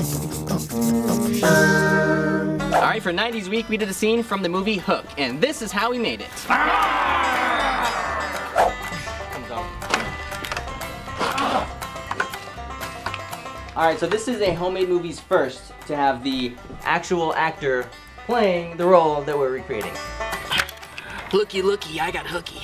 All right, for 90s week, we did a scene from the movie Hook, and this is how we made it. All right, so this is a homemade movies first to have the actual actor playing the role that we're recreating. Looky, looky, I got hooky.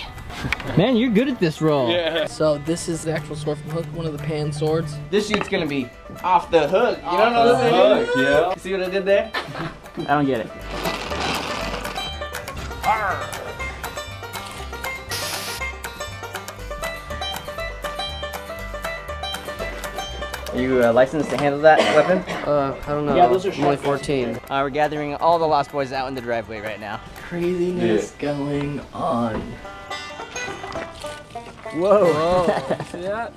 Man, you're good at this role. Yeah. So this is the actual sword from Hook, one of the pan swords. This shoot's gonna be off the hook. You don't know what I'm saying? yeah. See what I did there? I don't get it. Are you uh, licensed to handle that weapon? Uh, I don't know. Yeah, those are I'm only 14. Uh, we're gathering all the Lost Boys out in the driveway right now. Craziness going on. Whoa. See that?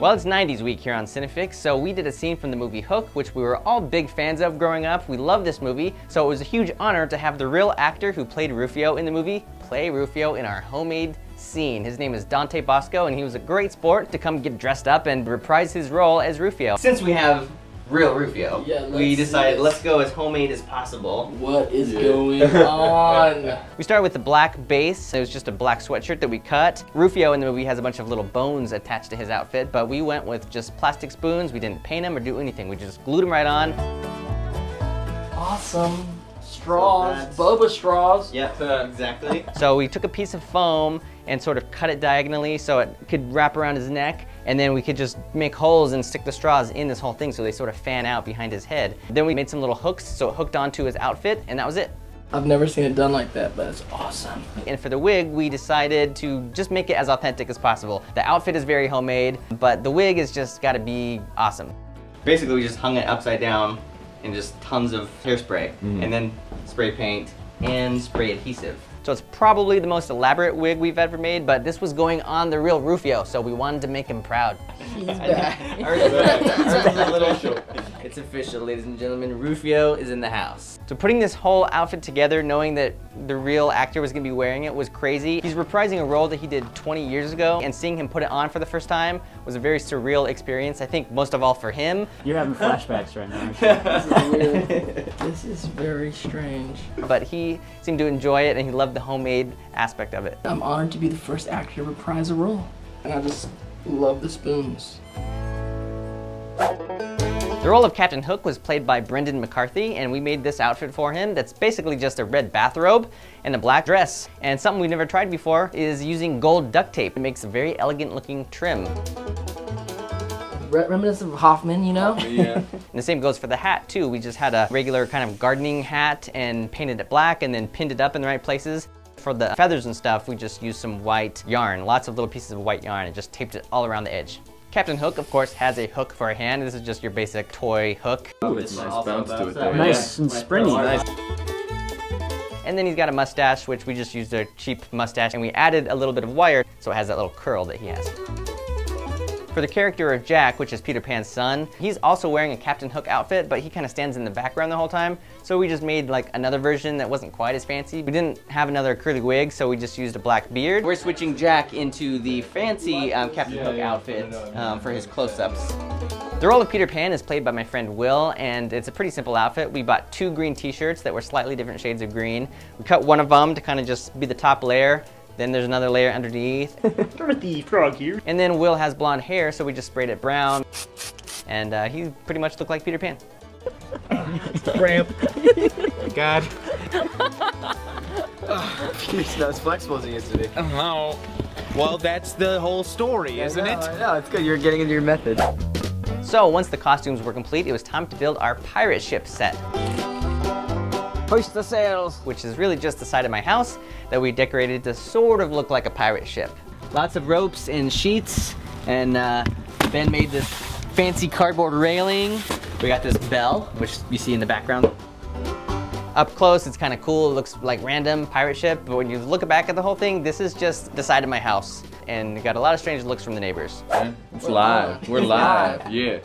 well, it's 90s week here on Cinefix, so we did a scene from the movie Hook, which we were all big fans of growing up. We love this movie, so it was a huge honor to have the real actor who played Rufio in the movie play Rufio in our homemade scene. His name is Dante Basco, and he was a great sport to come get dressed up and reprise his role as Rufio. Since we have real Rufio, Yeah, let's we see decided this. let's go as homemade as possible. What is going on? We started with the black base. It was just a black sweatshirt that we cut. Rufio in the movie has a bunch of little bones attached to his outfit, but we went with just plastic spoons. We didn't paint them or do anything. We just glued them right on. awesome. Straws. that's- Boba straws. Yep, exactly. So we took a piece of foam and sort of cut it diagonally so it could wrap around his neck, and then we could just make holes and stick the straws in this whole thing so they sort of fan out behind his head. Then we made some little hooks so it hooked onto his outfit, and that was it. I've never seen it done like that, but it's awesome. And for the wig, we decided to just make it as authentic as possible. The outfit is very homemade, but the wig is just gotta be awesome. Basically, we just hung it upside down in just tons of hairspray, mm-hmm. and then spray paint and spray adhesive. So it's probably the most elaborate wig we've ever made, but this was going on the real Rufio, so we wanted to make him proud. He's back. It's official, ladies and gentlemen. Rufio is in the house. So putting this whole outfit together, knowing that the real actor was gonna be wearing it was crazy. He's reprising a role that he did 20 years ago, and seeing him put it on for the first time was a very surreal experience. I think most of all for him. You're having flashbacks right now. Weird. this is very strange. But he seemed to enjoy it, and he loved the homemade aspect of it. I'm honored to be the first actor to reprise a role. And I just love the spoons. The role of Captain Hook was played by Brendan McCarthy, and we made this outfit for him that's basically just a red bathrobe and a black dress. And something we've never tried before is using gold duct tape. It makes a very elegant looking trim. Reminiscent of Hoffman, you know? yeah. And the same goes for the hat too. We just had a regular kind of gardening hat and painted it black and then pinned it up in the right places. For the feathers and stuff, we just used some white yarn, lots of little pieces of white yarn and just taped it all around the edge. Captain Hook, of course, has a hook for a hand. This is just your basic toy hook. Ooh, it's nice bounce to it there. Nice and springy. Nice. And then he's got a mustache, which we just used a cheap mustache, and we added a little bit of wire so it has that little curl that he has. For the character of Jack, which is Peter Pan's son, he's also wearing a Captain Hook outfit, but he kind of stands in the background the whole time. So we just made like another version that wasn't quite as fancy. We didn't have another curly wig, so we just used a black beard. We're switching Jack into the fancy um, Captain Hook outfit um, for his close-ups. The role of Peter Pan is played by my friend Will, and it's a pretty simple outfit. We bought two green t-shirts that were slightly different shades of green. We cut one of them to kind of just be the top layer. Then there's another layer underneath. Dorothy Frog here. And then Will has blonde hair, so we just sprayed it brown. And uh, he pretty much looked like Peter Pan. Cramp. God. He's not as flexible as he used to be. Oh, well, that's the whole story, isn't it? No, it's good. You're getting into your method. So once the costumes were complete, it was time to build our pirate ship set. Hoist the sails. which is really just the side of my house that we decorated to sort of look like a pirate ship. Lots of ropes and sheets, and uh, Ben made this fancy cardboard railing. We got this bell, which you see in the background. Up close, it's kind of cool. It looks like random pirate ship, but when you look back at the whole thing, this is just the side of my house, and got a lot of strange looks from the neighbors. It's live. We're live. Yeah.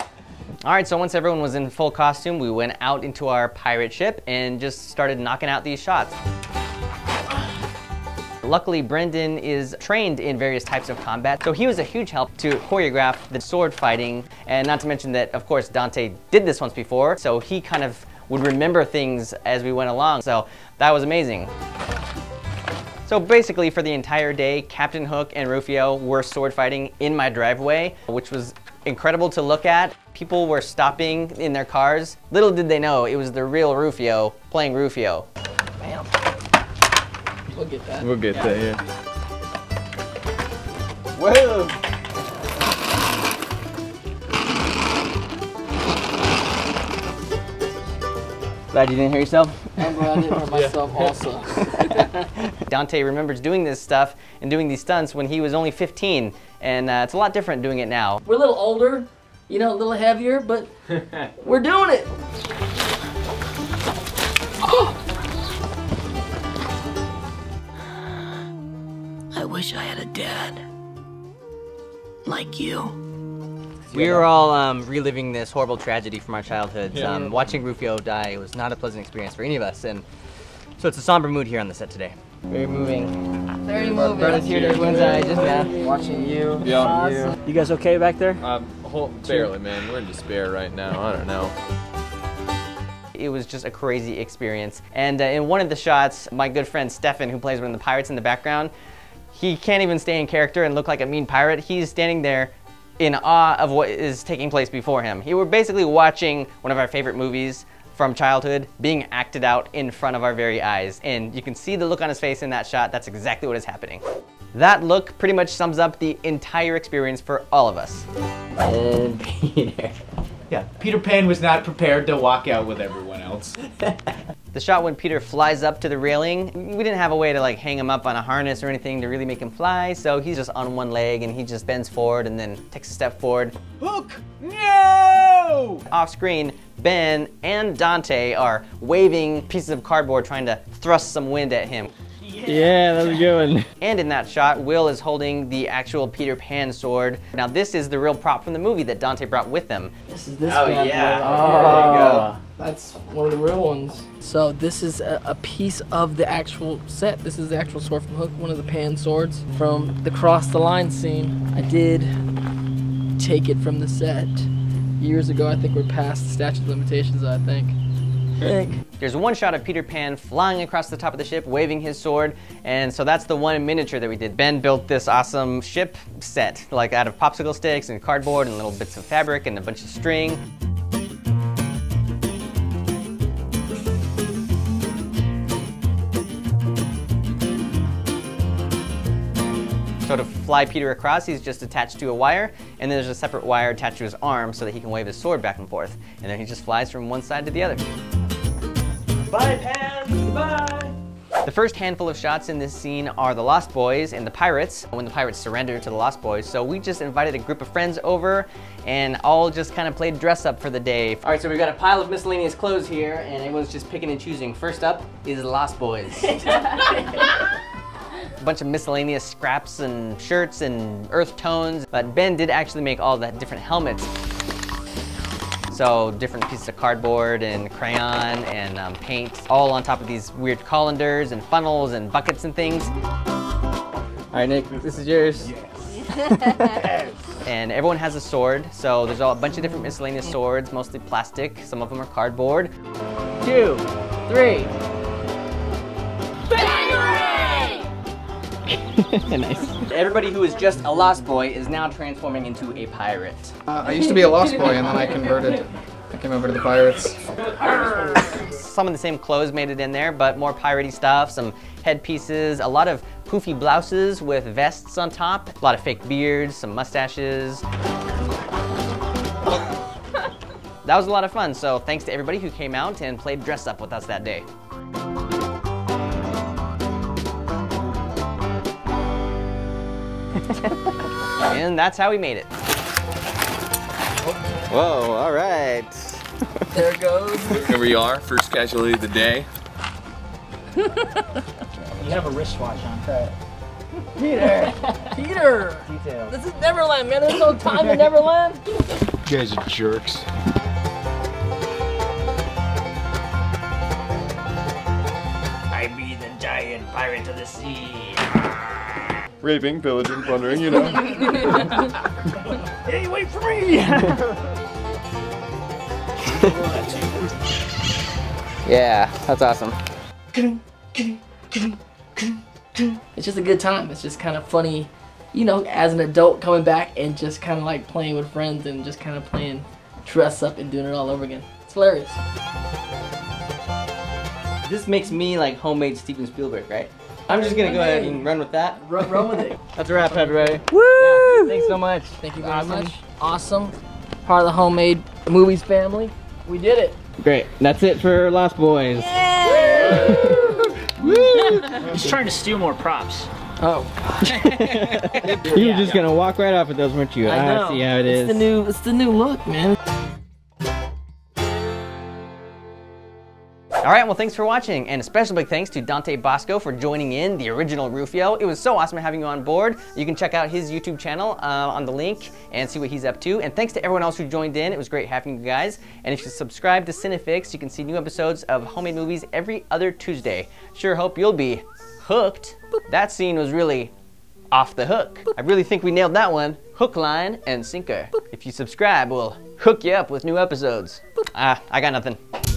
All right, so once everyone was in full costume, we went out into our pirate ship and just started knocking out these shots. Luckily, Brendan is trained in various types of combat, so he was a huge help to choreograph the sword fighting. And not to mention that, of course, Dante did this once before, so he kind of would remember things as we went along. So that was amazing. So basically for the entire day, Captain Hook and Rufio were sword fighting in my driveway, which was incredible to look at. People were stopping in their cars. Little did they know it was the real Rufio playing Rufio. Bam. We'll get that. We'll get there. Yeah. Whoa! Glad you didn't hear yourself? I'm glad I didn't hurt myself also. Dante remembers doing this stuff and doing these stunts when he was only 15, and uh, it's a lot different doing it now. We're a little older, you know, a little heavier, but we're doing it. I wish I had a dad like you. We were all um, reliving this horrible tragedy from our childhoods. Um, watching Rufio die was not a pleasant experience for any of us, and so it's a somber mood here on the set today. Very moving. Very moving. Brought a tear to everyone's eye just now. Watching you. Yeah. You guys okay back there? Um, whole, barely, man. We're in despair right now. I don't know. It was just a crazy experience. And uh, in one of the shots, my good friend Stefan, who plays one of the pirates in the background, he can't even stay in character and look like a mean pirate. He's standing there in awe of what is taking place before him. He were basically watching one of our favorite movies from childhood being acted out in front of our very eyes. And you can see the look on his face in that shot. That's exactly what is happening. That look pretty much sums up the entire experience for all of us. And Peter. Yeah, Peter Pan was not prepared to walk out with everyone else. The shot when Peter flies up to the railing, we didn't have a way to like hang him up on a harness or anything to really make him fly, so he's just on one leg and he just bends forward and then takes a step forward. Hook! No! Off screen, Ben and Dante are waving pieces of cardboard trying to thrust some wind at him. Yeah, that was a good one. And in that shot, Will is holding the actual Peter Pan sword. Now this is the real prop from the movie that Dante brought with him. This is this Oh, yeah. boy. There you go. Ah, that's one of the real ones. So this is a, a piece of the actual set. This is the actual sword from Hook, one of the pan swords from the cross the line scene. I did take it from the set years ago. I think we're past the statute of limitations. I think. Think. There's one shot of Peter Pan flying across the top of the ship, waving his sword, and so that's the one miniature that we did. Ben built this awesome ship set, like out of popsicle sticks and cardboard and little bits of fabric and a bunch of string. So to fly Peter across, he's just attached to a wire, and then there's a separate wire attached to his arm so that he can wave his sword back and forth. And then he just flies from one side to the other. Bye, Pan! Bye! The first handful of shots in this scene are the Lost Boys and the pirates, when the pirates surrender to the Lost Boys. So we just invited a group of friends over and all just kind of played dress up for the day. All right, so we've got a pile of miscellaneous clothes here and everyone's just picking and choosing. First up is the Lost Boys. a bunch of miscellaneous scraps and shirts and earth tones. But Ben did actually make all the different helmets. So different pieces of cardboard and crayon and um, paint, all on top of these weird colanders and funnels and buckets and things. All right, Nick, this is yours. Yes. And everyone has a sword, so there's all, a bunch of different miscellaneous swords, mostly plastic. Some of them are cardboard. Two, three. nice. Everybody who is just a lost boy is now transforming into a pirate. Uh, I used to be a lost boy and then I converted. I came over to the pirates. Some of the same clothes made it in there, but more piratey stuff, some headpieces, a lot of poofy blouses with vests on top, a lot of fake beards, some mustaches. That was a lot of fun, so thanks to everybody who came out and played dress up with us that day. and that's how we made it. Whoa, all right. There it goes. Here we are, first casualty of the day. You have a wristwatch on. Peter. Peter. Detail. This is Neverland, man. There's no time in Neverland. You guys are jerks. I be the giant pirate of the sea. Raping, pillaging, plundering, you know. Hey, wait for me! Yeah, that's awesome. It's just a good time. It's just kind of funny, you know, as an adult coming back and just kind of like playing with friends and just kind of playing dress up and doing it all over again. It's hilarious. This makes me like homemade Steven Spielberg, right? I'm just gonna go ahead and run with that. Run, run with it. That's a wrap, everybody. Woo! thanks so much. Thank you very Awesome. much. Awesome. Part of the homemade movies family. We did it. Great. That's it for Lost Boys. Yeah! Woo! He's trying to steal more props. Oh, You were just gonna walk right off with those, weren't you? I know. Ah, see how it it's is. the new. It's the new look, man. All right, well, thanks for watching, and a special big thanks to Dante Basco for joining in the original Rufio. It was so awesome having you on board. You can check out his YouTube channel uh, on the link and see what he's up to. And thanks to everyone else who joined in. It was great having you guys. And if you subscribe to Cinefix, you can see new episodes of Homemade Movies every other Tuesday. Sure hope you'll be hooked. That scene was really off the hook. I really think we nailed that one. Hook, line, and sinker. If you subscribe, we'll hook you up with new episodes. Ah, I got nothing.